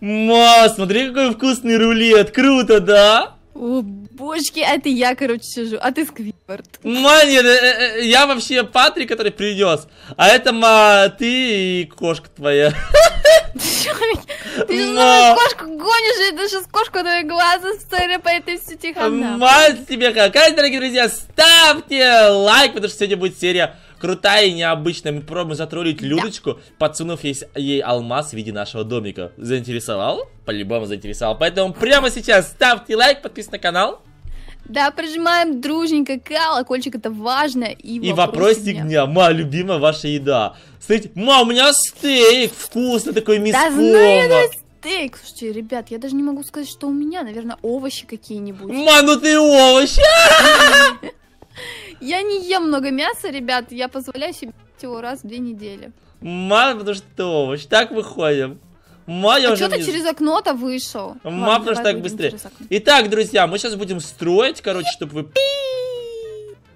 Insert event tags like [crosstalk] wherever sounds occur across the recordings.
Ма, смотри, какой вкусный рулет. Круто, да? О, божки, а это я, короче, сижу, а ты Сквирт. Ма, нет, э, э, я вообще Патрик, который принес. А это, ма, ты и кошка твоя. Ты же кошку гонишь, это сейчас кошку твои глаза стали по этой сети Мать тебе какая, дорогие друзья, ставьте лайк, потому что сегодня будет серия крутая и необычная. Мы пробуем затроллить Людочку, подсунув ей, ей алмаз в виде нашего домика. Заинтересовал? По-любому заинтересовал. Поэтому прямо сейчас ставьте лайк, подписывайтесь на канал. Да, прожимаем дружненько колокольчик, это важно. И, и вопросик дня. дня. Ма, любимая ваша еда. Смотрите, ма, у меня стейк вкусный такой мяско. Да знаю, да, стейк. Слушайте, ребят, я даже не могу сказать, что у меня, наверное, овощи какие-нибудь. Ма, ну ты овощи! [laughs] Я не ем много мяса, ребят, я позволяю себе его раз в две недели. Ма, потому что ты овощ. Так выходим. Ма, я а уже что ты через окно-то вышел? Ма, Ладно, потому что так быстрее. Итак, друзья, мы сейчас будем строить, короче, чтобы вы...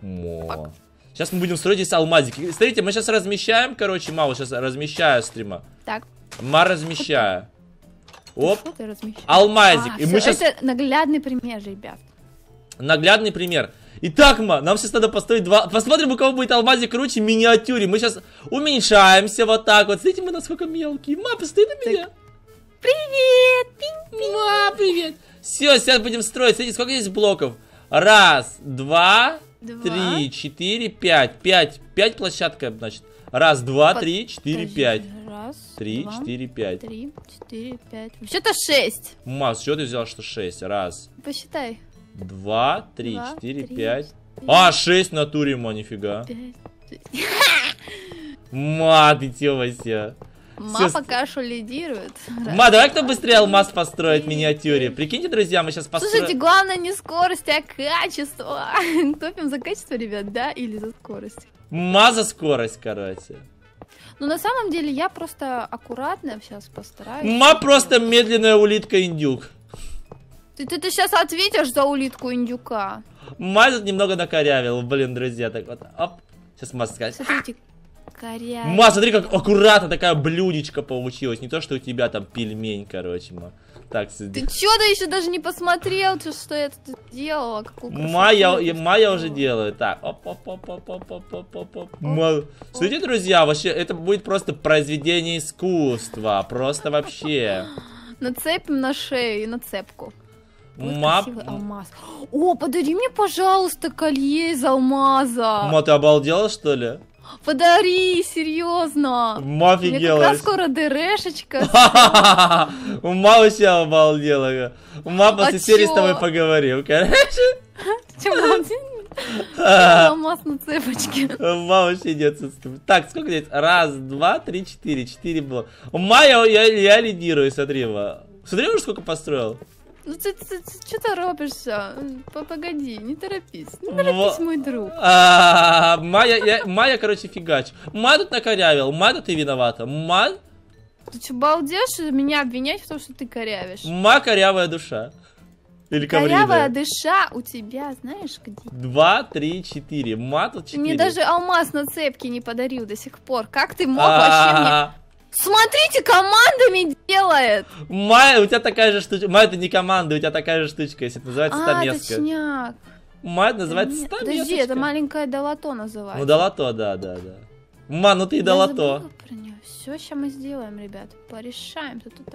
Мо. Сейчас мы будем строить здесь алмазики. Смотрите, мы сейчас размещаем, короче, Ма, сейчас размещаю стрима. Так. Ма, размещаю. Оп. Алмазик. А, и мы сейчас... Это наглядный пример, ребят. Наглядный пример. Итак, ма, нам сейчас надо построить два... Посмотрим, у кого будет алмазик круче миниатюре. Мы сейчас уменьшаемся вот так вот. Смотрите, мы насколько мелкие. Ма, посмотри на меня. Привет! Ма, привет! Все, сейчас будем строить. Смотрите, сколько здесь блоков? Раз, два, два. три, четыре, пять. Пять. Пять площадка, значит. Раз, два, Под... три, четыре, пять. Раз, три, два, четыре, пять. Три, четыре, пять. Вообще-то шесть. Ма, что ты взял, что шесть? Раз. Посчитай. Два, три, четыре, пять. А, шесть на туре, ма, нифига. Ма, ты чё, Вася? Ма пока что лидирует. Ма, давай кто быстрее алмаз построит в миниатюре. Прикиньте, друзья, мы сейчас построим. Слушайте, главное не скорость, а качество. [laughs] Топим за качество, ребят, да? Или за скорость? Ма за скорость, короче. Ну, на самом деле, я просто аккуратно сейчас постараюсь. Ма просто медленная улитка-индюк. Ты, ты, ты сейчас ответишь за улитку индюка. Тут немного накорявил, блин, друзья, так вот. Оп. Сейчас Маш скажет. Смотрите, корявил. Ма, смотри, как аккуратно такая блюдечка получилась. Не то, что у тебя там пельмень, короче, ма. Так, сиди. Ты чё, да еще даже не посмотрел, что я тут делала? Майя, Майя уже делает. Так, оп, оп, оп, оп, оп, оп, оп, оп, оп. оп. Смотрите, друзья, вообще, это будет просто произведение искусства. Просто вообще. [gasps] Нацепим на шею и на цепку. Мап... алмаз. О, подари мне, пожалуйста, колье из алмаза. Ма, ты обалдела, что ли? Подари, серьезно. Ма офигела. Как раз скоро ДРшечка. [laughs] Ма вообще обалдела. Ма после серии с тобой поговорим, короче. [laughs] [laughs] Алмаз на цепочке. Ма вообще нет. Так, сколько здесь? Раз, два, три, четыре. Четыре было. Ма, я, лидирую, смотри. Смотри, уже сколько построил. Ну ты, ты, ты что ты робишься? Погоди, не торопись. Не торопись, мой друг. А, Майя, я, Майя, короче, фигач. Майя тут накорявил, Майя тут и виновата. Майя... Ты что, балдешь меня обвинять в том, что ты корявишь? Ма корявая душа. Или Корявая душа у тебя, знаешь, где? Два, три, четыре. Ма тут четыре. Ты мне даже алмаз на цепке не подарил до сих пор. Как ты мог вообще мне Смотрите, командами делает! Майя, у тебя такая же штучка. Майя, это не команда, у тебя такая же штучка, если это называется а, стамеска. точняк. Майя называется Нет, стамесочка. Подожди, это маленькое долото называется. Ну, долото, да, да, да. Ма, ну ты и долото. Все, сейчас мы сделаем, ребят. Порешаем. Тут, тут,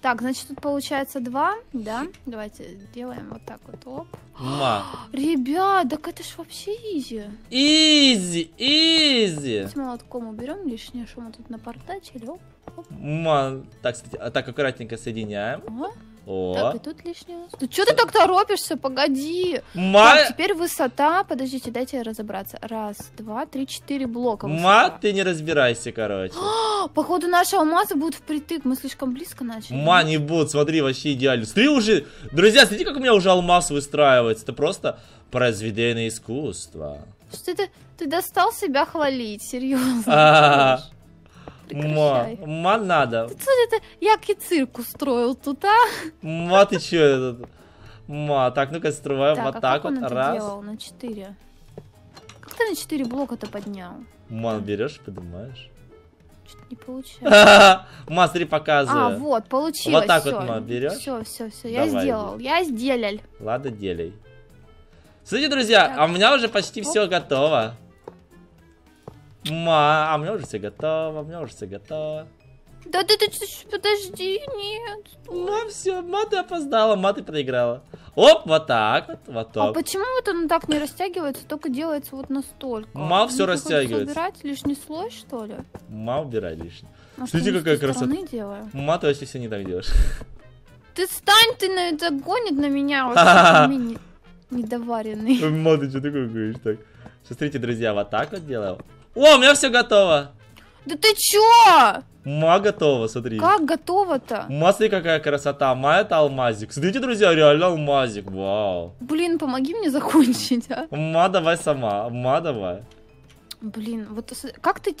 так, значит, тут получается два, да? Давайте делаем вот так вот, оп. Ма. Ребят, так это ж вообще easy. Easy, easy. С молотком уберем лишнее, что мы тут напортачили, оп. оп. Ма, так, кстати, а так аккуратненько соединяем. О. О. Так, и тут лишнее. Ты что ты так торопишься? Погоди. Ма... Так, теперь высота. Подождите, дайте разобраться. Раз, два, три, четыре блока. Высота. Ма, ты не разбирайся, короче. А, [gasps] походу, наши алмазы будут впритык. Мы слишком близко начали. Ма, не будут. Смотри, вообще идеально. Смотри уже. Друзья, смотрите, как у меня уже алмаз выстраивается. Это просто произведение искусства. Что ты, ты достал себя хвалить, серьезно. [laughs] А -а -а. Ма, ма надо. Ты что это, який цирк устроил тут, а? Ма, ты что это? Ма, так, ну-ка, строим так, вот а так как вот, он раз. Это делал на 4? Как ты на 4 блока-то поднял? Ма, берешь, поднимаешь. Что-то не получается. [laughs] Ма, смотри, А, показываю. вот, получилось. Вот так вот, ма, берёшь? Все, все, все, я сделал. Я сделал. Ладно, делай. Смотрите, друзья, Так. а у меня уже почти все готово. Ма, а у меня уже все готово, у меня уже все готово. Да ты, ты, подожди, нет. Ма, все, ма, ты опоздала, ма, ты проиграла. Оп, вот так вот, вот А так. почему вот он так не растягивается, только делается вот настолько? Мал Мне приходится растягивается. убирать лишний слой, что ли? Ма, убирай лишнее. Может, Смотрите, какая красота. делаем? Ма, ты вообще все не так делаешь. [laughs] Ты стань, ты на это гонит на меня пельмени недоваренный. Ма, ты что такое говоришь так? Смотрите, друзья, вот так вот делаю. О, у меня все готово. Да ты чё? Ма готова, смотри. Как готово-то? Ма, смотри, какая красота. Ма, это алмазик. Смотрите, друзья, реально алмазик. Вау. Блин, помоги мне [laughs] закончить, а. Ма, давай сама. Ма, давай. Блин, вот как ты...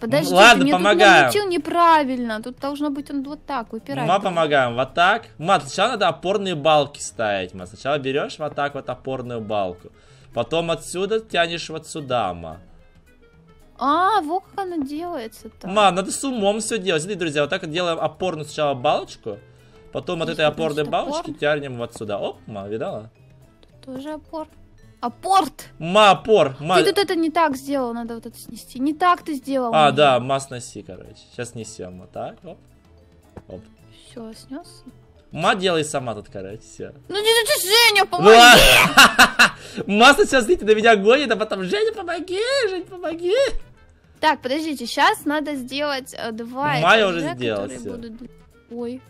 Подожди, ладно, ты мне помогаем. тут неправильно. Тут должно быть он вот так, выпирать. Ма, помогаем. Вот так. Ма, сначала надо опорные балки ставить. Ма, сначала берешь вот так вот опорную балку. Потом отсюда тянешь вот сюда, ма. А, вот как оно делается-то. Ма, надо с умом все делать. Смотри, друзья, вот так делаем опорную сначала балочку. Потом от Здесь этой вот, опорной балочки опор. тянем вот сюда. Оп, ма, видала? Тоже опор. Апорт! Ма, опор. Ма. Ты тут это не так сделал, надо вот это снести. Не так ты сделал. А, да, ма сноси, короче. Сейчас несем. Вот так, оп. Оп. Все, снес. Ма, делай сама тут, короче, все. Ну не ты, Женя, Ну помоги! ладно. Масло сейчас, смотрите, на меня гонит, а потом Женя, помоги, Жень, помоги. Так, подождите, сейчас надо сделать э, два Майя этажа, уже сделал которые всё. будут- Ой.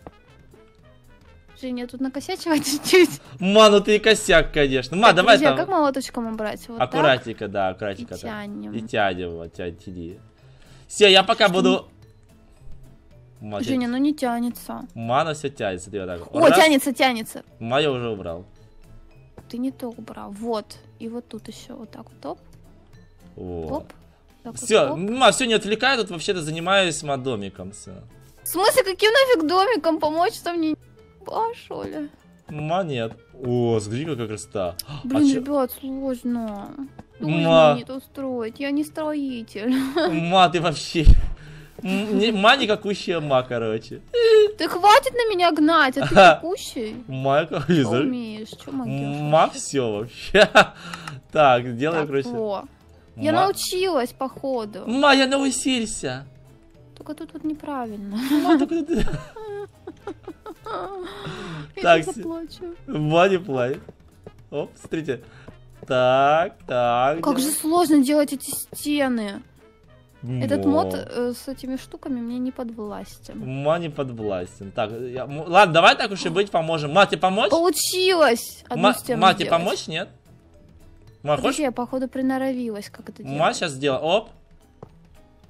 Женя, тут накосячила [laughs] чуть-чуть. Ма, ну ты и косяк, конечно. Ма, Так, давай друзья, там. как молоточком убрать? Вот так аккуратненько, да, и аккуратненько. так. тянем. И тянем, вот, тянь, тяни. Все, я пока буду... Ма, Женя, тянь. ну не тянется. Мана все тянется, смотри, вот так. О, Раз. тянется, тянется. Ма я уже убрал. Ты не то убрал. Вот. И вот тут еще вот так вот. Оп, Вот. оп. Все, ма, все, не отвлекай, тут вообще-то занимаюсь ма домиком, все. В смысле, каким нафиг домиком помочь там мне? А, что ли? Ма, нет. О, смотри, какая красота. Блин, а ребят, сложно. Сложно Ма. мне тут строить. Я не строитель. [laughs] Ма, ты вообще... М, не- Ма никакущая ма, короче. Ты хватит на меня гнать, а ты текущий. Ма, Что умеешь? Что? Ма все вообще. [laughs] Так, Так, короче. Я Ма- научилась, походу. Ма, я научился. Только тут вот неправильно. Ма, только ты- [laughs] [laughs] Я Так, сейчас заплачу. Ма, не плай. Оп, смотрите. Так, так. Как же сложно делать эти стены. Этот мод э, с этими штуками мне не подвластен. Ма не подвластен. Так, я- м- ладно, давай так уж и быть поможем. Ма, тебе помочь? Получилось! Одну Ма, стену ма, тебе сделать. помочь, нет? Ма, Подожди, хочешь? я, походу, приноровилась, как это Ма делать. сейчас сделай. Оп.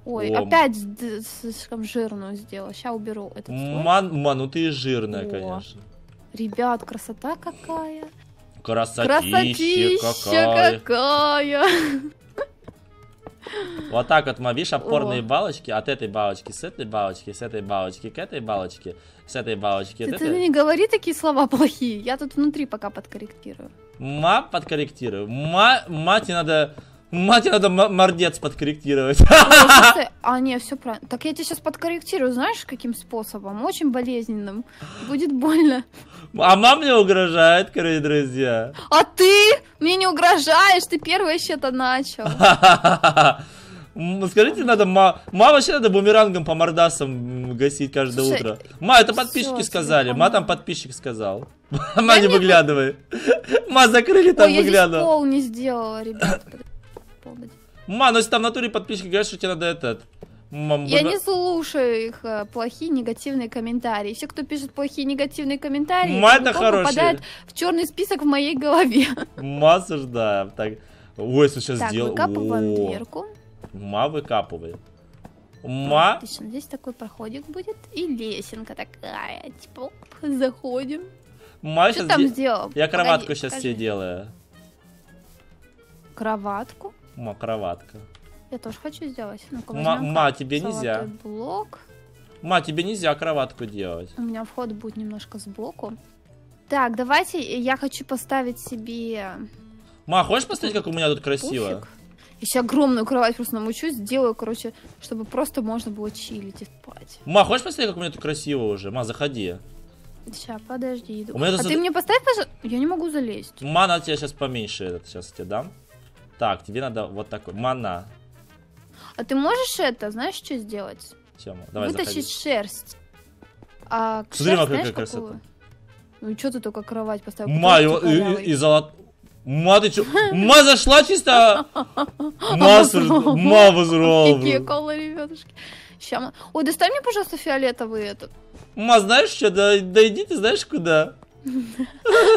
Ой, О. опять слишком жирную сделала. Сейчас уберу этот слой. Ма, ма, ну ты и жирная, О. конечно. Ребят, красота какая! Красотища Красотища какая. какая! [laughs] Вот так вот, ма, видишь, опорные балочки от этой балочки, с этой балочки, с этой балочки, к этой балочке, с этой балочки, Ты, ты не говори такие слова плохие. Я тут внутри пока подкорректирую. Ма подкорректирую. Ма, мать надо... Мать надо мордец подкорректировать. Ой, [laughs] слушай, А, не, все правильно. Так я тебя сейчас подкорректирую, знаешь, каким способом? Очень болезненным. Будет больно. А мама мне угрожает, короче, друзья. А ты мне не угрожаешь, ты первый вообще-то начал. [laughs] Скажите, надо ма... Ма вообще надо бумерангом по мордасам гасить каждое Слушай, утро. Ма, это подписчики сказали. Ма там подписчик сказал. [laughs] Ма, не не выглядывай. Ма, закрыли, там Ой, я пол не сделала, ребят. Пол дать. Ма, ну если там в натуре подписчики говорят, что тебе надо этот... Я не слушаю их э, плохие негативные комментарии. Все, кто пишет плохие негативные комментарии, Ма, это хорошие. попадают в черный список в моей голове. Ма, осуждаем. Так. Ой, сейчас Так, сделал. выкапываем О, дверку. Ма выкапывает. Ма... Отлично, здесь такой проходик будет. И лесенка такая. Типа, оп, заходим. Ма Что там сделал? Я кроватку Погоди, сейчас покажи. себе делаю. Кроватку. Ма, кроватка. Я тоже хочу сделать. Ну-ка, Ма, ма, тебе нельзя. блок. Ма, тебе нельзя кроватку делать. У меня вход будет немножко сбоку. Так, давайте я хочу поставить себе Ма, хочешь посмотреть, как у меня тут красиво? пуфик. Еще огромную кровать просто намучу, сделаю, короче, чтобы просто можно было чилить и спать. Ма, хочешь посмотреть, как у меня тут красиво уже? Ма, заходи. Сейчас, подожди, иду. У меня а тут ты мне поставь, пожалуйста. Я не могу залезть. Мана тебе сейчас поменьше этот, сейчас тебе дам. Так, тебе надо вот такой. Мана. А ты можешь это, знаешь, что сделать? Тема, давай Вытащить заходи. шерсть. А Смотри, шерсть, какая знаешь, красота. какую? Ну что ты только кровать поставил? Ма, и, и, корявый. и золот... Ма, ты чё? Ма зашла чисто... [laughs] Ма, ма возрала. Кикекала, ребятушки. Ща, ма- Ой, достань мне, пожалуйста, фиолетовый этот. Ма, знаешь что, да, да иди ты знаешь куда? [laughs]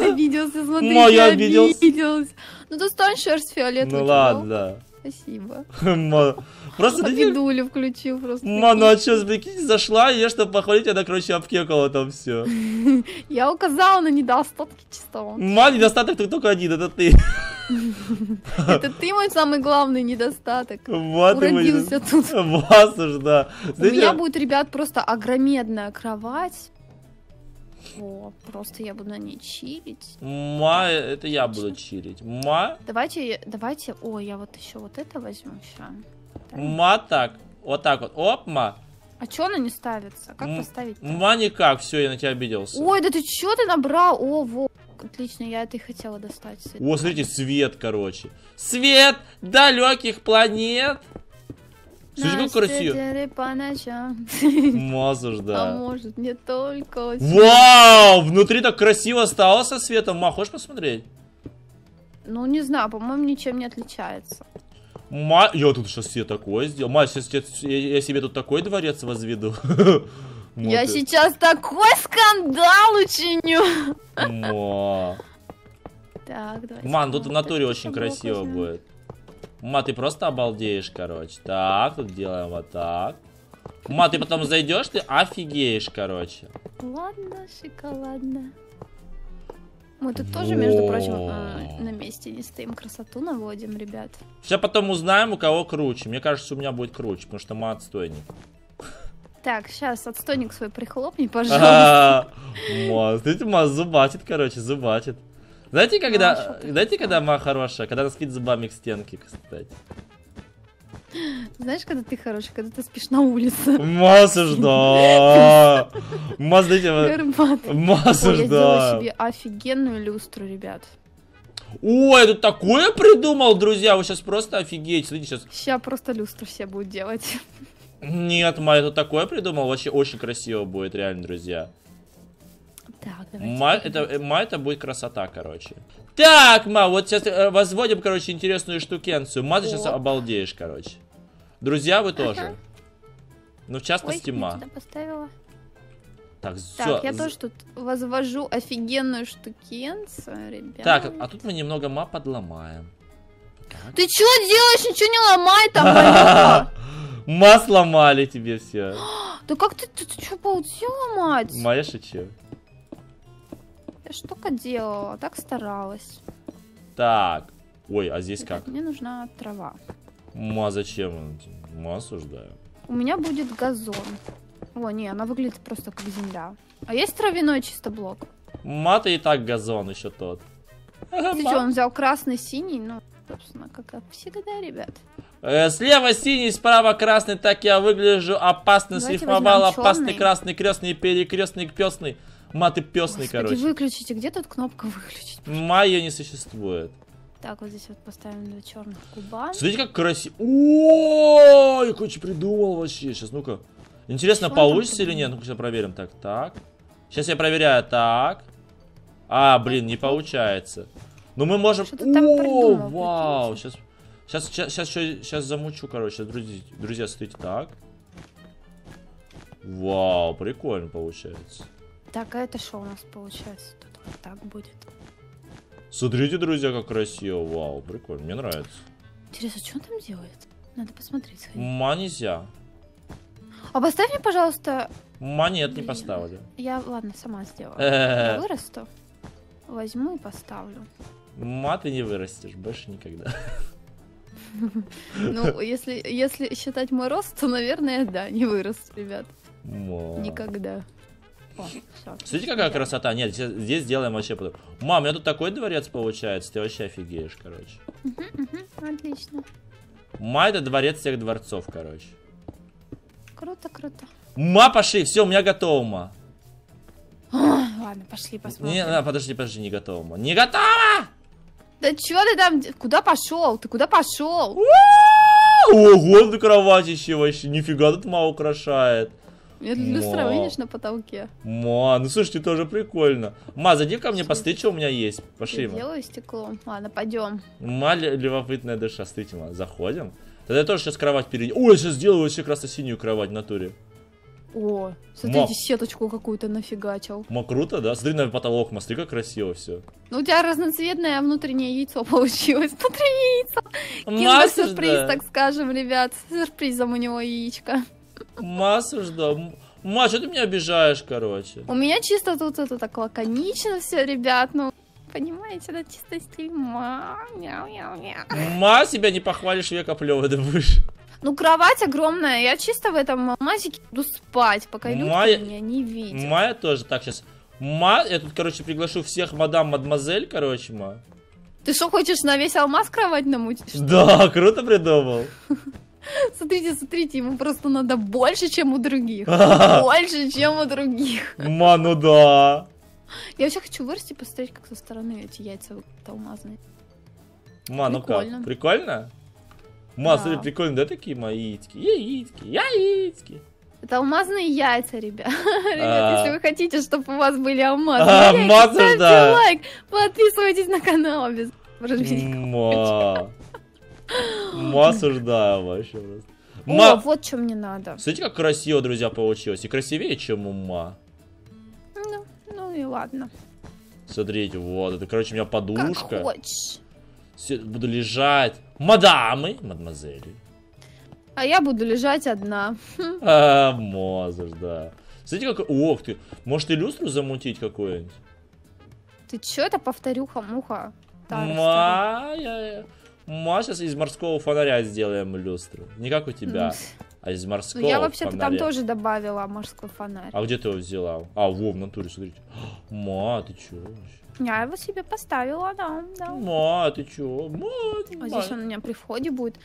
Обиделся, смотри, Ма, я обиделся. Ну, достань шерсть фиолетовую. Ну ладно, Спасибо. [laughs] просто А ты... Бедулю включил просто. Ма, ну а чё, прикинь, зашла, и я, чтобы похвалить, она, короче, обкекала там все. [laughs] Я указала на недостатки чистого. Ма, недостаток тут только один, это ты. [laughs] Это ты мой самый главный недостаток. Мой- Уродился тут. Вас уж, да. У меня будет, ребят, просто огромедная кровать. О, просто я буду на ней чилить. Ма, это я буду чилить. Ма, Давайте, давайте, ой, я вот еще вот это возьму ща. ма так. Вот так вот. Оп, ма. А чё она не ставится? Как М, поставить? Ма никак, все, я на тебя обиделся. Ой, да ты чё ты набрал? О, во, отлично, я это и хотела достать. с этой О, смотрите, свет, короче. Свет далеких планет. Смотрите, как красиво. по ночам. Мазуш, А да. может, не только... Вау, внутри так красиво стало со светом. Ма, хочешь посмотреть? Ну, не знаю, по-моему, ничем не отличается. Ма, я тут сейчас себе такое сделал. Ма, сейчас я, я себе тут такой дворец возведу. [laughs] Я сейчас такой скандал учиню. Ма. Так, давайте. Ман, тут в натуре очень красиво будет. Ма, ты просто обалдеешь, короче. Так, тут делаем вот так. Ма, ты потом зайдешь, ты офигеешь, короче. Ладно, шоколадно. Мы тут тоже, между прочим, э, на месте не стоим, красоту наводим, ребят. Сейчас потом узнаем, у кого круче. Мне кажется, у меня будет круче, потому что ма отстойник. Так, сейчас отстойник свой прихлопни, [laughs] пожалуйста. А, Ма, смотрите, ма зубатит, короче, зубатит. Знаете, когда, ты знаете, когда ма хорошая? Когда она спит зубами к стенке, кстати. Знаешь, когда ты хороший, когда ты спишь на улице. Ма осуждаю. [laughs] Ма, знаете, вот- Горбатый. ма Ой, я себе офигенную люстру, ребят. Ой, я тут такое придумал, друзья, вы сейчас просто офигеете. Смотрите, сейчас... Сейчас просто люстру все будут делать. Нет, ма, я тут такое придумал, вообще очень красиво будет, реально, друзья. Так, давайте. Ма, это, э, ма, это будет красота, короче. Так, ма, вот сейчас э, возводим, короче, интересную штукенцию. Ма, ты сейчас обалдеешь, короче. Друзья, вы тоже. Ну, в Ой, частности, я ма. поставила. Так, Так, я з- тоже тут возвожу офигенную штукенцию, ребят. Так, а тут мы немного ма подломаем. Так. Ты что делаешь? Ничего не ломай там. [laughs] Ма сломали тебе все. [gasps] Да как ты, ты, что получила, мать? Ма, я шучу. Только делала, так старалась. Так. Ой, а здесь как? Мне нужна трава. Ма, зачем? Ма осуждаю. У меня будет газон. О, не, она выглядит просто как земля. А есть травяной чисто блок? Ма, ты и так газон еще тот. Ты что, он взял красный, синий? Ну, собственно, как всегда, ребят. Э, Слева синий, справа красный, так я выгляжу опасно, срифмовал возьмем опасный, чёрный. красный, крестный, перекрестный, песный. Ма, ты песный, Господи, короче. выключите. Где тут кнопка выключить? Ма, ее не существует. Так, вот здесь вот поставим два черных куба. Смотрите, как красиво. О, я, короче, придумал вообще. Сейчас, ну-ка. Интересно, Что получится или нет? Ну-ка, сейчас проверим. Так, так. Сейчас я проверяю. Так. А, блин, не получается. Ну, мы можем... Что ты там О, придумал, вау. Сейчас, сейчас, сейчас, сейчас, сейчас замучу, короче. Друзья, друзья, смотрите, так. Вау, прикольно получается. Так, а это что у нас получается? Тут вот так будет. Смотрите, друзья, как красиво. Вау, прикольно, мне нравится. Интересно, что он там делает? Надо посмотреть. сходить. Ма нельзя. А поставь мне, пожалуйста... Ма нет, не Блин. поставили. Я, ладно, сама сделаю. Я вырасту. Возьму и поставлю. Ма ты не вырастешь, больше никогда. Ну, если, если считать мой рост, то, наверное, да, не вырос, ребят. Ма. Никогда. О, всё. Смотрите, какая красота. Нет, здесь, здесь сделаем вообще потом. Мам, у меня тут такой дворец получается, ты вообще офигеешь, короче. Мгм, мгм, Отлично. Ма, это дворец всех дворцов, короче. Круто, круто. Ма, пошли, все, у меня готово, ма. [gasps] Ладно, пошли посмотрим. Не, а, подожди, подожди, не готово, ма. Не готово! Да чё ты там? Куда пошел? Ты куда пошел? Ого, на кроватище вообще, нифига тут ма украшает. Я тут люстра, видишь, на потолке. Ма, ну слушайте, тоже прикольно. Ма, зайди ко мне, посмотри, что у меня есть. Пошли, Я делаю стеклом. Ладно, пойдем. Ма, лю- любопытная душа, смотрите, ма, заходим. Тогда я тоже сейчас кровать перейду. Ой, я сейчас сделаю вообще красно-синюю кровать в натуре. О, смотрите, Ма. сеточку какую-то нафигачил. Ма, круто, да? Смотри на потолок, ма, смотри, как красиво все. Ну, у тебя разноцветное внутреннее яйцо получилось. [laughs] Смотри, яйцо. Ма, Киндер-сюрприз, так скажем, ребят. Сюрпризом у него яичко. Массаж, да. М- Ма, что ты меня обижаешь, короче? У меня чисто тут это так лаконично все, ребят. Ну, понимаете, это чисто стиль. Ма, мяу, мяу, мяу. Ма, себя не похвалишь, века плевый да будешь. Ну, кровать огромная. Я чисто в этом мазике буду спать, пока Майя- меня не видит. Ма, тоже так сейчас. Ма, я тут, короче, приглашу всех мадам, мадемуазель, короче, ма. Ты что, хочешь на весь алмаз кровать намутить? Да, круто придумал. [laughs] [laughs] Смотрите, смотрите, ему просто надо больше, чем у других. [laughs] Больше, чем у других. Ма, ну да. Я вообще хочу вырасти, посмотреть, как со стороны эти яйца алмазные. Ма, ну как, прикольно? Ма, смотри, прикольно, да, такие мои яички? Яички, яички. Это алмазные яйца, ребят. [laughs] А. Ребят, если вы хотите, чтобы у вас были алмазы, А, алмазы, ставьте лайк, подписывайтесь на канал. Ма. Ма, осуждаю вообще просто. О, Ма, вот что мне надо. смотрите, как красиво, друзья, получилось. И красивее, чем у Ма. Ну, ну и ладно. Смотрите, вот, это, короче, у меня Как подушка. хочешь. Все, буду лежать. Мадамы, мадемуазели. А я буду лежать одна. [laughs] А, Мозер, да. Смотрите, как... Ох ты, может и люстру замутить какую-нибудь? Ты чё это повторюха-муха? Старый. Ма, сейчас из морского фонаря сделаем люстру. Не как у тебя, а из морского Ну, я вообще-то там фонаря. тоже добавила морской фонарь. А где ты его взяла? А, во, в натуре, смотрите. [gasps] Ма, ты чё вообще? Я его себе поставила, да, да. Ма, ты чё? Ма, А ма. здесь он у меня при входе будет.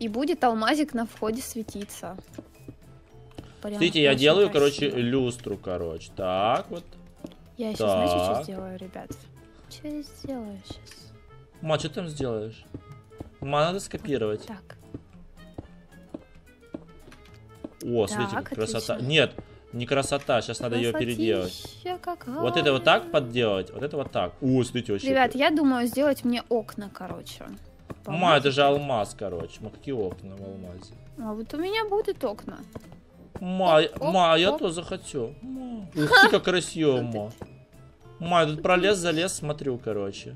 И будет алмазик на входе светиться. Прям Смотрите, я очень делаю, красиво. короче, люстру, короче. Так вот. Я сейчас, знаете, что так. сделаю, ребят? Что я сделаю сейчас? Ма, что ты там сделаешь? Ма, надо скопировать. Так. О, смотрите, как красота. отлично. Нет, не красота, сейчас надо ее переделать. Какая. Вот это вот так подделать, вот это вот так. О, смотрите, вообще. Ребят, я думаю сделать мне окна, короче. Ма, это же алмаз, короче. Ма, какие окна в алмазе? А вот у меня будут окна. Ма, Оп, оп, ма, я оп. тоже хочу. Ма. [laughs] Ух ты, как красиво, ма. Ма, я тут пролез, залез, смотрю, короче.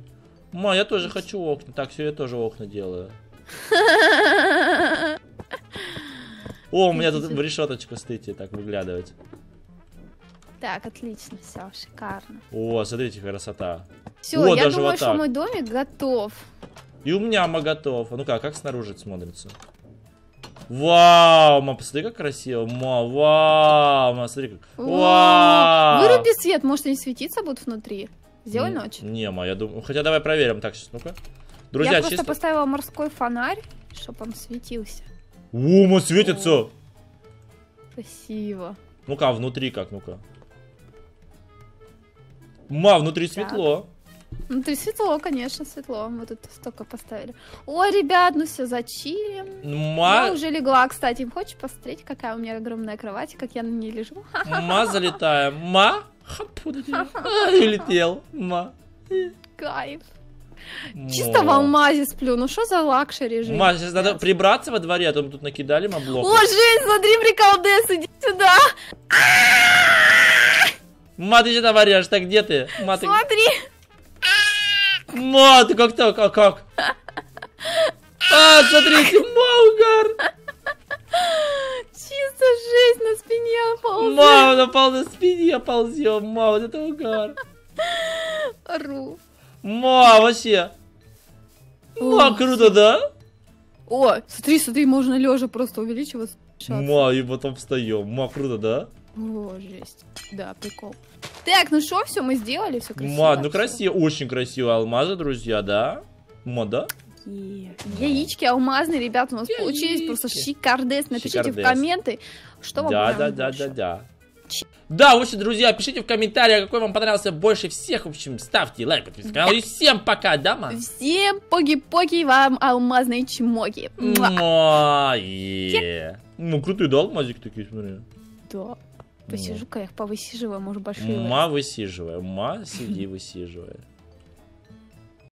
Ма, я тоже хочу окна. Так, все, я тоже окна делаю. О, у меня тут в решеточку, стыдите, так выглядывать. Так, отлично, все, шикарно. О, смотрите, красота. Все, О, я даже думаю, вот что мой домик готов. И у меня ма готов. А ну-ка, как снаружи смотрится? Вау, ма, посмотри, как красиво. Ма, вау, ма, смотри, как... Вау! Выруби свет, может они светиться будут внутри. Сделай М, ночь. Не, ма, я думаю... Хотя давай проверим. Так, сейчас, ну-ка. Друзья, я просто чисто... поставила морской фонарь, чтобы он светился. О, ма, светится! Красиво. Ну-ка, а внутри как, ну-ка. Ма, внутри Так. светло. Внутри светло, конечно, светло. Мы тут столько поставили. Ой, ребят, ну все, зачилим. Ма, Я уже легла, кстати. Хочешь посмотреть, какая у меня огромная кровать, как я на ней лежу? [laughs] ма, залетаем. Ма, И [laughs] улетел. Ма. Кайф. Чисто в алмазе сплю. Ну что за luxury жизнь? Ма, сейчас надо прибраться во дворе, а то мы тут накидали ма блоков. О, Жень, смотри, приколдес, иди сюда. Ма, ты что творишь? Так где ты? Ма, ты... Смотри. Ма, ты как так? [laughs] А как? А, смотрите, ма, Чисто жесть на спине ползет. Ма, на пол на спине ползем. Ма, вот это угар. Ру. Ма, вообще. Ма, круто, да? О, смотри, смотри, можно лежа просто увеличиваться. Ма, и потом встаем. Ма, круто, да? О, жесть. Да, прикол. Так, ну что, все мы сделали, все красиво. Ма, ну красиво, очень красиво алмазы, друзья, да? Ма, да? Е. Яички алмазные, ребята, у нас Яички. получились просто шикардес. Напишите в Шикардес. комменты, что вам Да, да, понравилось да, больше. да, да. Да, в общем, друзья, пишите в комментариях, какой вам понравился больше всех. В общем, ставьте лайк, подписывайтесь на канал. И всем пока, да, ма? Всем поги-поги вам алмазные чмоги. Муа. Ну, крутые, да, алмазик такие, смотри. Да. Посижу-ка я их повысиживаю, может, большие. Ма высиживай, ма сиди высиживай.